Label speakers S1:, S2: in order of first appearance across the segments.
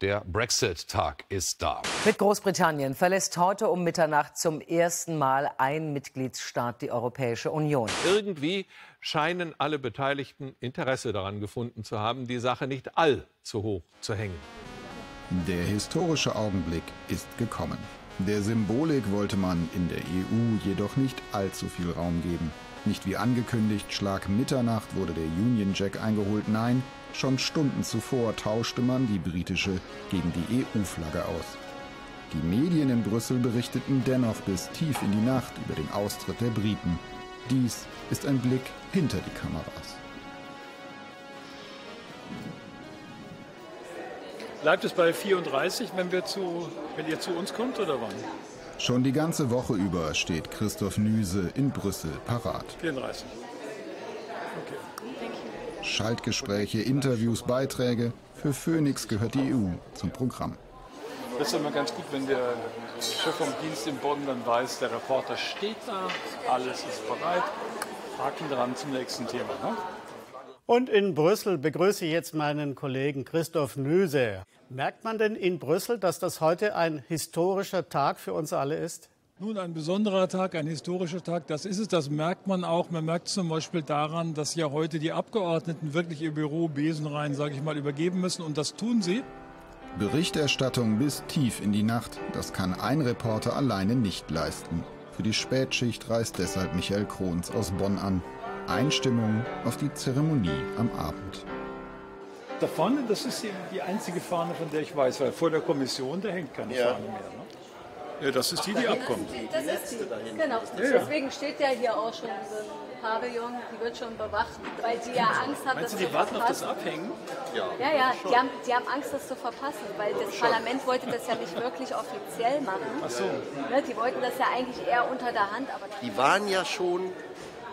S1: Der Brexit-Tag ist da.
S2: Mit Großbritannien verlässt heute um Mitternacht zum ersten Mal ein Mitgliedsstaat die Europäische Union.
S3: Irgendwie scheinen alle Beteiligten Interesse daran gefunden zu haben, die Sache nicht allzu hoch zu hängen.
S4: Der historische Augenblick ist gekommen. Der Symbolik wollte man in der EU jedoch nicht allzu viel Raum geben. Nicht wie angekündigt, Schlag Mitternacht wurde der Union Jack eingeholt. Nein, schon Stunden zuvor tauschte man die britische gegen die EU-Flagge aus. Die Medien in Brüssel berichteten dennoch bis tief in die Nacht über den Austritt der Briten. Dies ist ein Blick hinter die Kameras.
S5: Bleibt es bei 34, wenn, wir zu, wenn ihr zu uns kommt oder wann?
S4: Schon die ganze Woche über steht Christoph Nüse in Brüssel parat.
S5: 34.
S4: Okay. Schaltgespräche, Interviews, Beiträge. Für Phoenix gehört die EU zum Programm.
S5: Das ist immer ganz gut, wenn der Chef vom Dienst in Bonn dann weiß, der Reporter steht da, alles ist bereit. Haken dran zum nächsten Thema. Ne?
S6: Und in Brüssel begrüße ich jetzt meinen Kollegen Christoph Nüse. Merkt man denn in Brüssel, dass das heute ein historischer Tag für uns alle ist?
S5: Nun, ein besonderer Tag, ein historischer Tag, das ist es, das merkt man auch. Man merkt zum Beispiel daran, dass ja heute die Abgeordneten wirklich ihr Büro besenrein, sage ich mal, übergeben müssen und das tun sie.
S4: Berichterstattung bis tief in die Nacht, das kann ein Reporter alleine nicht leisten. Für die Spätschicht reist deshalb Michael Krohns aus Bonn an. Einstimmung auf die Zeremonie am Abend.
S5: Da vorne, das ist die einzige Fahne, von der ich weiß, weil vor der Kommission, da hängt keine ja. Fahne mehr. Ne? Ja, das ist die, die abkommt.
S7: Das ist die, genau. Ja, Deswegen steht ja hier auch schon so ein Pavillon, die wird schon bewacht, weil die ja Angst haben,
S5: Meinst das du, die warten auf das Abhängen?
S7: Ja, ja, ja die, haben, die haben Angst, das zu verpassen, weil das Parlament wollte das ja nicht wirklich offiziell machen.
S5: Ach so.
S7: Ne, die wollten das ja eigentlich eher unter der Hand. Aber
S8: die waren ja schon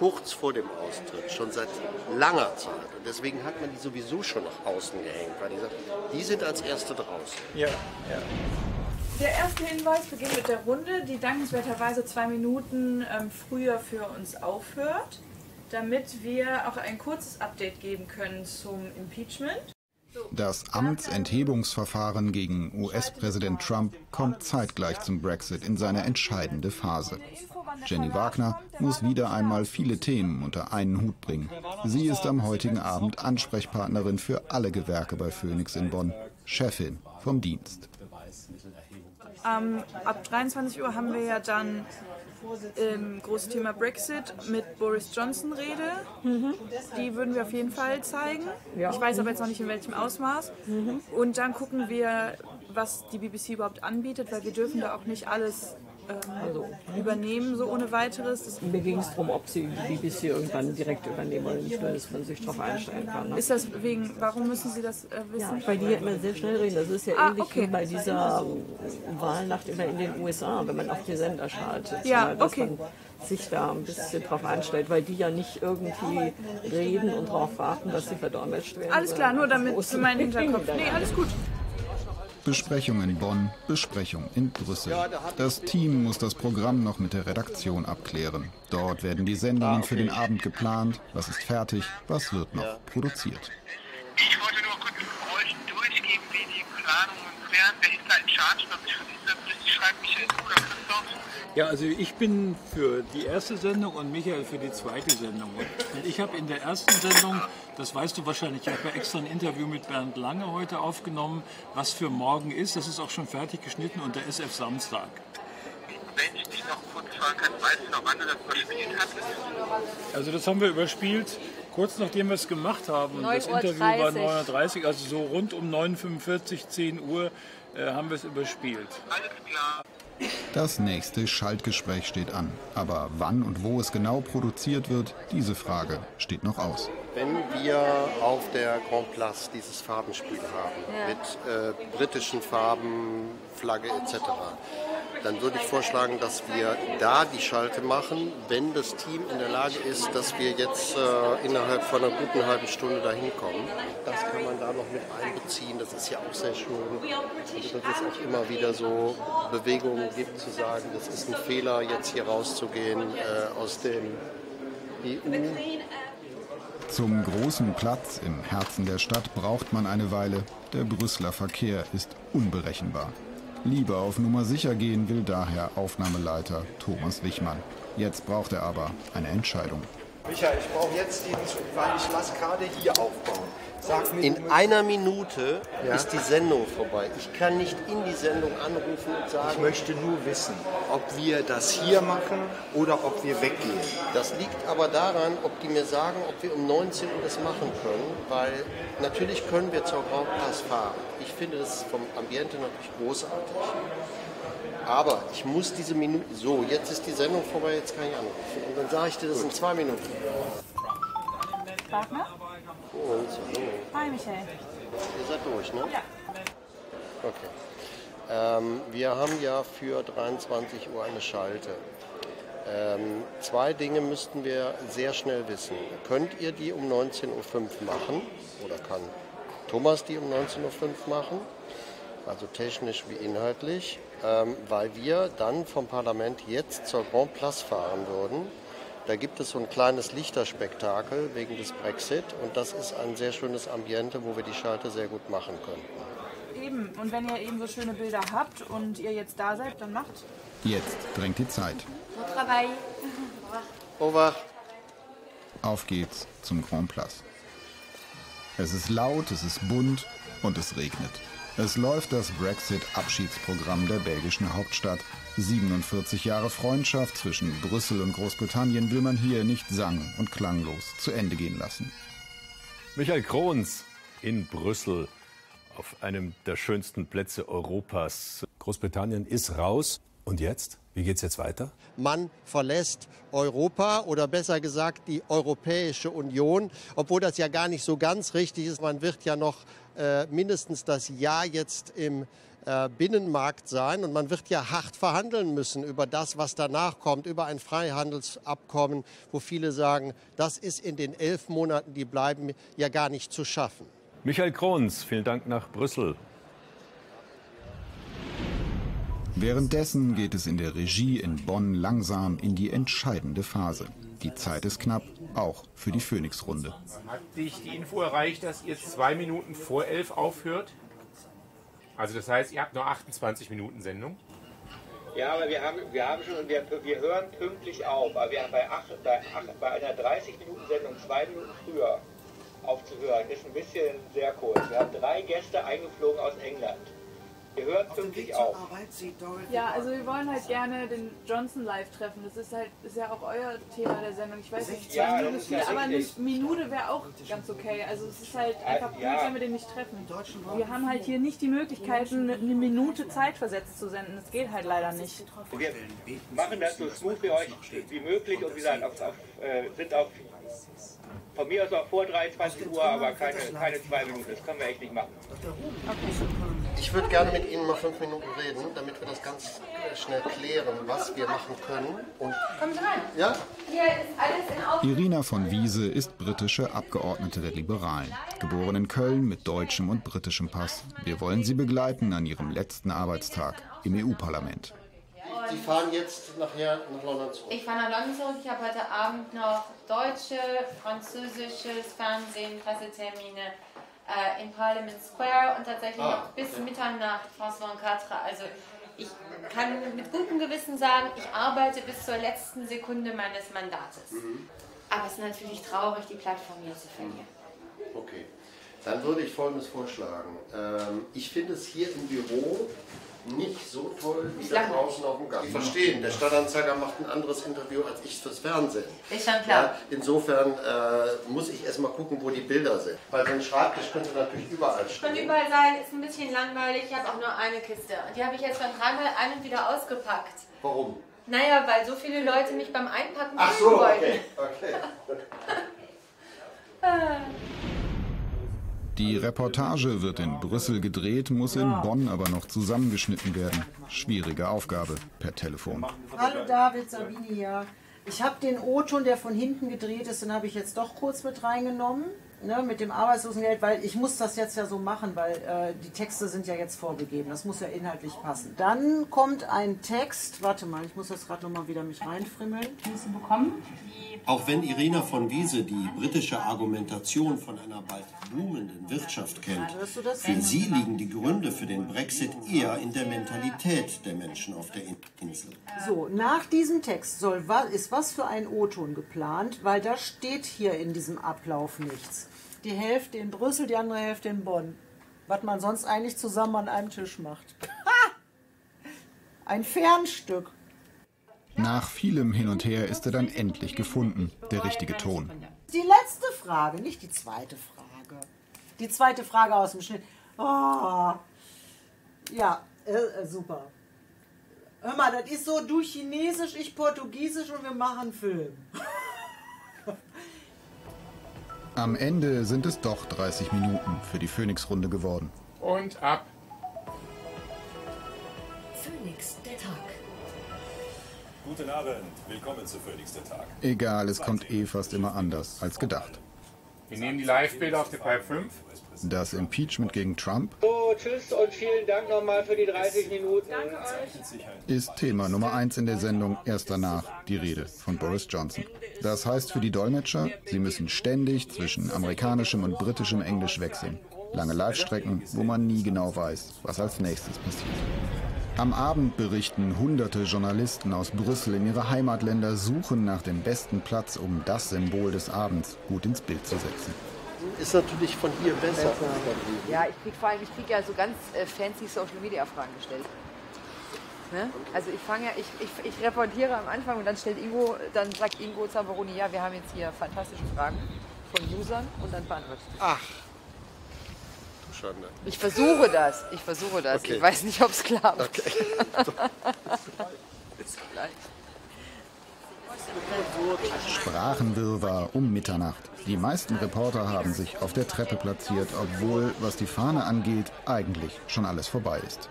S8: kurz vor dem Austritt, schon seit langer Zeit. Und deswegen hat man die sowieso schon nach außen gehängt, weil die, sagt, die sind als Erste draußen.
S5: Ja, ja.
S9: Der erste Hinweis beginnt mit der Runde, die dankenswerterweise zwei Minuten ähm, früher für uns aufhört, damit wir auch ein kurzes Update geben können zum Impeachment.
S4: Das Amtsenthebungsverfahren gegen US-Präsident Trump kommt zeitgleich zum Brexit in seine entscheidende Phase. Jenny Wagner muss wieder einmal viele Themen unter einen Hut bringen. Sie ist am heutigen Abend Ansprechpartnerin für alle Gewerke bei Phoenix in Bonn, Chefin vom Dienst.
S9: Ähm, ab 23 Uhr haben wir ja dann ähm, großes Thema Brexit mit Boris Johnson Rede. Mhm. Die würden wir auf jeden Fall zeigen. Ja. Ich weiß aber jetzt noch nicht in welchem Ausmaß. Mhm. Und dann gucken wir, was die BBC überhaupt anbietet, weil wir dürfen da auch nicht alles also, übernehmen, so ohne weiteres.
S10: Mir ging es darum, ob sie die BBC irgendwann direkt übernehmen oder nicht, nur dass man sich darauf einstellen kann.
S9: Ne? Ist das wegen, warum müssen Sie das äh, wissen?
S10: Ja, weil die ja immer sehr schnell reden. Das ist ja ah, ähnlich okay. wie bei dieser Wahlnacht immer in den USA, wenn man auf die Sender schaltet.
S9: Ja,
S10: dass
S9: okay.
S10: Man sich da ein bisschen drauf einstellt, weil die ja nicht irgendwie reden und darauf warten, dass sie verdolmetscht werden.
S9: Alles klar, nur damit für meinen Hinterkopf. Nee, alles gut.
S4: Besprechung in Bonn, Besprechung in Brüssel. Das Team muss das Programm noch mit der Redaktion abklären. Dort werden die Sendungen für den Abend geplant. Was ist fertig? Was wird noch produziert?
S11: Ich wollte nur kurz euch durchgeben, wie die Planungen wären. Wer Ich schreibe Michael oder Christoph.
S5: Ja, also ich bin für die erste Sendung und Michael für die zweite Sendung. Und ich habe in der ersten Sendung, das weißt du wahrscheinlich, ich habe ja extra ein Interview mit Bernd Lange heute aufgenommen, was für morgen ist. Das ist auch schon fertig geschnitten und der SF Samstag.
S11: Wenn ich dich noch kurz fragen kann, weißt du noch, wann du das überspielt hattest?
S5: Also das haben wir überspielt kurz nachdem wir es gemacht haben. Das Interview war 9.30 also so rund um 9.45, 10 Uhr äh, haben wir es überspielt.
S11: Alles klar.
S4: Das nächste Schaltgespräch steht an. Aber wann und wo es genau produziert wird, diese Frage steht noch aus.
S8: Wenn wir auf der Grand Place dieses Farbenspiel haben, ja. mit äh, britischen Farben, Flagge etc., dann würde ich vorschlagen, dass wir da die Schalte machen, wenn das Team in der Lage ist, dass wir jetzt äh, innerhalb von einer guten halben Stunde dahin kommen. Das kann man da noch mit einbeziehen, das ist ja auch sehr schön. Und dass es auch immer wieder so Bewegungen gibt, zu sagen, das ist ein Fehler, jetzt hier rauszugehen äh, aus dem EU.
S4: Zum großen Platz im Herzen der Stadt braucht man eine Weile. Der Brüsseler Verkehr ist unberechenbar. Lieber auf Nummer sicher gehen will daher Aufnahmeleiter Thomas Wichmann. Jetzt braucht er aber eine Entscheidung.
S12: Michael, ich brauche jetzt Zug, weil ich lasse gerade hier aufbauen.
S8: In einer Minute ja? ist die Sendung vorbei. Ich kann nicht in die Sendung anrufen und sagen.
S12: Ich möchte nur wissen, ob wir das hier machen oder ob wir weggehen.
S8: Das liegt aber daran, ob die mir sagen, ob wir um 19 Uhr das machen können, weil natürlich können wir zur Place fahren. Ich finde das vom Ambiente natürlich großartig. Aber ich muss diese Minute. So, jetzt ist die Sendung vorbei, jetzt kann ich anrufen. Und dann sage ich dir das in zwei Minuten.
S9: Wagner?
S8: Und so,
S9: Hi, Michael.
S8: Ihr seid durch, ne?
S9: Ja.
S8: Okay. Ähm, wir haben ja für 23 Uhr eine Schalte. Ähm, zwei Dinge müssten wir sehr schnell wissen. Könnt ihr die um 19.05 Uhr machen? Oder kann Thomas die um 19.05 Uhr machen? Also technisch wie inhaltlich. Ähm, weil wir dann vom Parlament jetzt zur Grand Place fahren würden da gibt es so ein kleines Lichterspektakel wegen des Brexit und das ist ein sehr schönes Ambiente, wo wir die Schalte sehr gut machen könnten.
S9: Eben, und wenn ihr eben so schöne Bilder habt und ihr jetzt da seid, dann macht.
S4: Jetzt drängt die Zeit.
S7: Bon travail.
S8: Au revoir.
S4: Auf geht's zum Grand Place. Es ist laut, es ist bunt und es regnet. Es läuft das Brexit-Abschiedsprogramm der belgischen Hauptstadt. 47 Jahre Freundschaft zwischen Brüssel und Großbritannien will man hier nicht sang- und klanglos zu Ende gehen lassen.
S13: Michael Krohns in Brüssel auf einem der schönsten Plätze Europas. Großbritannien ist raus. Und jetzt? Wie geht es jetzt weiter?
S8: Man verlässt Europa oder besser gesagt die Europäische Union, obwohl das ja gar nicht so ganz richtig ist. Man wird ja noch äh, mindestens das Jahr jetzt im äh, Binnenmarkt sein und man wird ja hart verhandeln müssen über das, was danach kommt, über ein Freihandelsabkommen, wo viele sagen, das ist in den elf Monaten, die bleiben, ja gar nicht zu schaffen.
S13: Michael Krohns, vielen Dank nach Brüssel.
S4: Währenddessen geht es in der Regie in Bonn langsam in die entscheidende Phase. Die Zeit ist knapp, auch für die Phoenix-Runde.
S14: Hat dich die Info erreicht, dass ihr zwei Minuten vor elf aufhört? Also das heißt, ihr habt nur 28 Minuten Sendung?
S15: Ja, aber wir haben, wir haben schon, wir, wir hören pünktlich auf. Aber wir haben bei, acht, bei, acht, bei einer 30-Minuten-Sendung zwei Minuten früher aufzuhören, ist ein bisschen sehr kurz. Wir haben drei Gäste eingeflogen aus England. Wir hören pünktlich auf.
S9: Ja, also wir wollen halt gerne den Johnson live treffen. Das ist halt ist ja auch euer Thema der Sendung. Ich weiß nicht, zwei
S15: Ja,
S9: Minuten
S15: ja
S9: aber eine. Minute wäre auch ganz okay. Also es ist halt einfach blöd,
S15: ja.
S9: wenn wir den nicht treffen. Wir haben halt hier nicht die Möglichkeiten, eine Minute Zeit versetzt zu senden. Das geht halt leider nicht.
S15: Wir machen das so smooth wie euch wie möglich und wie gesagt, auf, auf, äh, sind auf von mir aus auch vor 23 Uhr, aber keine, keine zwei Minuten. Das können wir echt nicht machen.
S8: Ich würde gerne mit Ihnen mal fünf Minuten reden, damit wir das ganz äh, schnell klären, was wir machen können. Und
S7: Kommen Sie rein.
S8: Ja?
S7: Hier ist alles in Ordnung.
S4: Irina von Wiese ist britische Abgeordnete der Liberalen. Geboren in Köln mit deutschem und britischem Pass. Wir wollen sie begleiten an ihrem letzten Arbeitstag im EU-Parlament.
S8: Sie fahren jetzt nachher nach London zurück.
S7: Ich fahre nach London zurück. Ich habe heute Abend noch deutsche, französisches Fernsehen, Pressetermine äh, im Parliament Square und tatsächlich
S8: Ah,
S7: noch bis
S8: okay.
S7: Mitternacht François und Quatre. Also ich kann mit gutem Gewissen sagen, ich arbeite bis zur letzten Sekunde meines Mandates.
S8: Mhm.
S7: Aber es ist natürlich traurig, die Plattform hier zu verlieren.
S8: Okay. Dann würde ich Folgendes vorschlagen. Ähm, ich finde es hier im Büro nicht so toll wie da draußen auf dem Gang. Sie verstehen, der Stadtanzeiger macht ein anderes Interview als ich fürs Fernsehen.
S7: Ist schon klar.
S8: Ja, insofern äh, muss ich erst mal gucken, wo die Bilder sind. Weil so ein Schreibtisch könnte natürlich überall stehen.
S7: Könnte überall sein, ist ein bisschen langweilig. Ich habe auch nur eine Kiste. Und die habe ich jetzt schon dreimal ein und wieder ausgepackt.
S8: Warum?
S7: Naja, weil so viele Leute mich beim Einpacken
S8: Ach so,
S7: wollten.
S8: okay. okay.
S4: Die Reportage wird in Brüssel gedreht, muss in Bonn aber noch zusammengeschnitten werden. Schwierige Aufgabe per Telefon.
S16: Hallo David, Sabine hier. Ich habe den O-Ton, der von hinten gedreht ist, den habe ich jetzt doch kurz mit reingenommen. Ne, mit dem Arbeitslosengeld, weil ich muss das jetzt ja so machen, weil äh, die Texte sind ja jetzt vorgegeben. Das muss ja inhaltlich passen. Dann kommt ein Text, warte mal, ich muss das gerade nochmal wieder mich reinfrimmeln. bekommen.
S8: Auch wenn Irina von Wiese die britische Argumentation von einer bald boomenden Wirtschaft kennt, für sie liegen die Gründe für den Brexit eher in der Mentalität der Menschen auf der Insel.
S16: So, nach diesem Text soll, ist was für ein O-Ton geplant, weil da steht hier in diesem Ablauf nichts. Die Hälfte in Brüssel, die andere Hälfte in Bonn. Was man sonst eigentlich zusammen an einem Tisch macht. Ein Fernstück.
S4: Nach vielem Hin und Her ist er dann endlich gefunden, der richtige Ton.
S16: Die letzte Frage, nicht die zweite Frage. Die zweite Frage aus dem Schnitt. Oh. Ja, äh, äh, super. Hör mal, das ist so, du Chinesisch, ich Portugiesisch und wir machen Film.
S4: Am Ende sind es doch 30 Minuten für die Phoenix-Runde geworden.
S14: Und ab.
S17: Phoenix, der Tag.
S13: Guten Abend, willkommen zu Phoenix, der Tag.
S4: Egal, es kommt eh fast immer anders als gedacht.
S14: Wir nehmen die Live-Bilder auf der Pipe 5.
S4: Das Impeachment gegen Trump
S15: So, tschüss und vielen Dank nochmal für die 30 Minuten.
S4: ist Thema Nummer 1 in der Sendung. Erst danach die Rede von Boris Johnson. Das heißt für die Dolmetscher, sie müssen ständig zwischen amerikanischem und britischem Englisch wechseln. Lange Live-Strecken, wo man nie genau weiß, was als nächstes passiert. Am Abend berichten hunderte Journalisten aus Brüssel in ihre Heimatländer suchen nach dem besten Platz, um das Symbol des Abends gut ins Bild zu setzen.
S8: Ist natürlich von hier besser.
S18: Ja, ich krieg vor allem, ich krieg ja so ganz äh, fancy Social Media Fragen gestellt. Ne? Also ich fange ja, ich, ich, ich reportiere am Anfang und dann stellt Ingo, dann sagt Ingo Zamperoni, ja, wir haben jetzt hier fantastische Fragen von Usern und dann beantwortet.
S8: Ach. Du Schande.
S18: Ich versuche das, ich versuche das.
S8: Okay.
S18: Ich weiß nicht, ob es klappt.
S8: Okay.
S18: Bis gleich.
S4: Sprachenwirrwarr um Mitternacht. Die meisten Reporter haben sich auf der Treppe platziert, obwohl, was die Fahne angeht, eigentlich schon alles vorbei ist.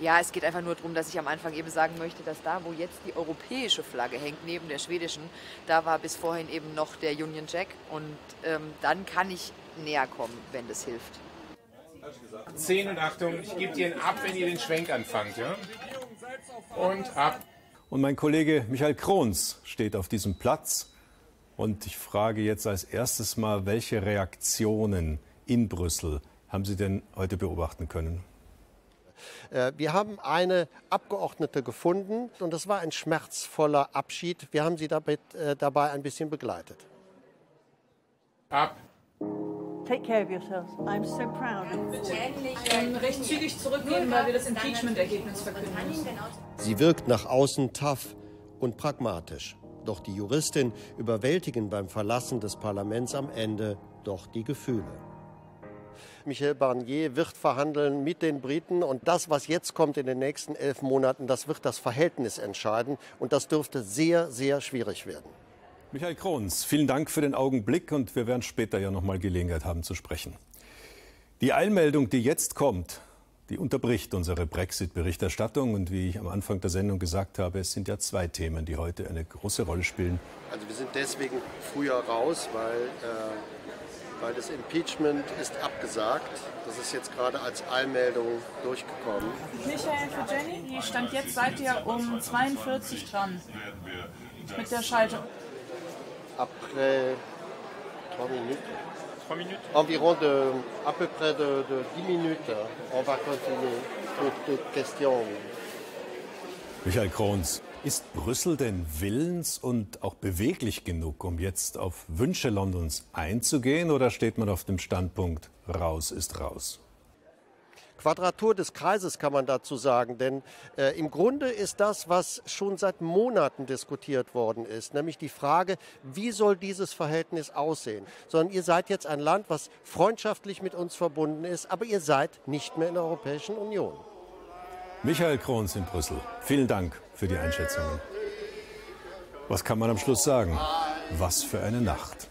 S18: Ja, es geht einfach nur darum, dass ich am Anfang eben sagen möchte, dass da, wo jetzt die europäische Flagge hängt, neben der schwedischen, da war bis vorhin eben noch der Union Jack. Und ähm, dann kann ich näher kommen, wenn das hilft.
S14: 10 und Achtung, ich gebe dir einen ab, wenn ihr den Schwenk anfangt. Ja? Und ab.
S13: Und mein Kollege Michael Krohns steht auf diesem Platz. Und ich frage jetzt als erstes mal, welche Reaktionen in Brüssel haben Sie denn heute beobachten können?
S8: Äh, Wir haben eine Abgeordnete gefunden und das war ein schmerzvoller Abschied. Wir haben sie dabei, äh, dabei ein bisschen begleitet.
S14: Ab.
S19: Take care of yourselves. I'm so proud.
S9: Ähm, recht zügig zurückgehen, weil wir das Impeachment-Ergebnis verkünden müssen.
S8: Sie wirkt nach außen tough und pragmatisch. Doch die Juristin überwältigen beim Verlassen des Parlaments am Ende doch die Gefühle. Michel Barnier wird verhandeln mit den Briten und das, was jetzt kommt in den nächsten elf Monaten, das wird das Verhältnis entscheiden und das dürfte sehr, sehr schwierig werden.
S13: Michael Krohns, vielen Dank für den Augenblick und wir werden später ja noch mal Gelegenheit haben zu sprechen. Die Eilmeldung, die jetzt kommt, die unterbricht unsere Brexit-Berichterstattung und wie ich am Anfang der Sendung gesagt habe, es sind ja zwei Themen, die heute eine große Rolle spielen.
S8: Also wir sind deswegen früher raus, weil, äh, weil das Impeachment ist abgesagt. Das ist jetzt gerade als Eilmeldung durchgekommen.
S9: Michael für Jenny, die stand jetzt seid ihr um 42 dran. Mit der Schaltung.
S8: Après 3 minutes.
S14: 3 minutes.
S8: Environ de, à peu près de, de 10 minutes. On va continuer pour toute question.
S13: Michael Krohns, ist Brüssel denn willens und auch beweglich genug, um jetzt auf Wünsche Londons einzugehen oder steht man auf dem Standpunkt, raus ist raus?
S8: Quadratur des Kreises kann man dazu sagen, denn äh, im Grunde ist das, was schon seit Monaten diskutiert worden ist, nämlich die Frage, wie soll dieses Verhältnis aussehen? Sondern ihr seid jetzt ein Land, was freundschaftlich mit uns verbunden ist, aber ihr seid nicht mehr in der Europäischen Union.
S13: Michael Krohns in Brüssel, vielen Dank für die Einschätzungen. Was kann man am Schluss sagen? Was für eine Nacht.